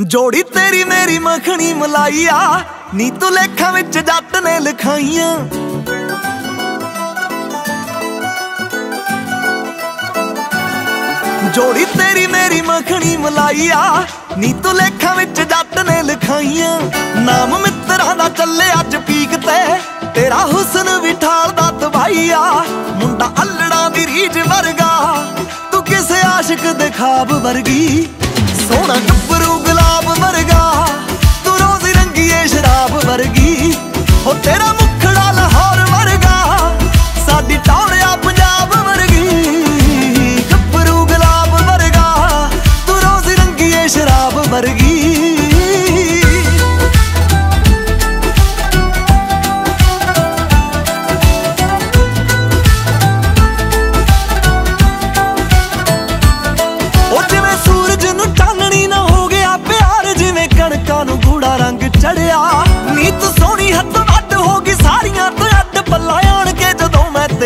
ਜੋੜੀ ਤੇਰੀ ਮੇਰੀ ਮੱਖਣੀ ਮਲਾਈਆ, ਨੀ ਤੂੰ ਲੇਖਾਂ ਵਿੱਚ ਜੱਟ ਨੇ ਲਿਖਾਈਆਂ। ਜੋੜੀ ਤੇਰੀ ਮੇਰੀ ਮੱਖਣੀ ਮਲਾਈਆ, ਨੀ ਤੂੰ ਲੇਖਾਂ ਵਿੱਚ ਜੱਟ ਨੇ ਲਿਖਾਈਆਂ। ਨਾਮ ਮਿੱਤਰਾਂ ਦਾ ਚੱਲੇ ਅੱਜ ਪੀਕ ਤੇ, ਤੇਰਾ ਹੁਸਨ ਵੀ ਠਾਲਦਾ ਤਬਾਈਆ ਮੁੰਡਾ ਅਲੜਾ ਦੀ ਰੀਜ ਵਰਗਾ, ਤੂੰ ਕਿਸੇ ਆਸ਼ਿਕ ਦੇ ਖਾਬ ਵਰਗੀ। ਸੋਹਣਾ ਗੱਭਰੂ ਗੁਲਾਬ ਵਰਗਾ ਤੂੰ ਰੋਜ਼ ਰੰਗੀਏ ਸ਼ਰਾਬ ਵਰਗੀ। ਹੋ ਤੇਰਾ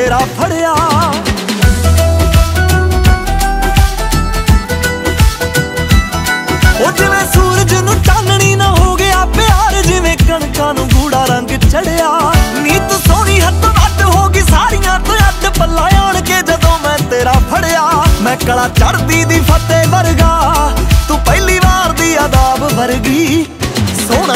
ਤੇਰਾ ਫੜਿਆ। ਉਹ ਜਿਵੇਂ ਸੂਰਜ ਨੂੰ ਚਾਨਣੀ ਨਾ ਹੋ ਗਿਆ, ਪਿਆਰ ਜਿਵੇਂ ਕਣਕਾਂ ਨੂੰ ਗੂੜਾ ਰੰਗ ਚੜਿਆ। ਨੀਤ ਸੋਹਣੀ ਹੱਥ ਵੱਡ ਹੋ ਗਈ, ਸਾਰੀਆਂ ਤੋਂ ਅੱਡ ਪੱਲਾ ਆਣ ਕੇ ਜਦੋਂ ਮੈਂ ਤੇਰਾ ਫੜਿਆ। ਮੈਂ ਕਲਾ ਚੜਦੀ ਦੀ ਫਤਿਹ ਵਰਗਾ, ਤੂੰ ਪਹਿਲੀ ਵਾਰ ਦੀ ਆਦਾਬ ਵਰਗੀ। ਸੋਹਣਾ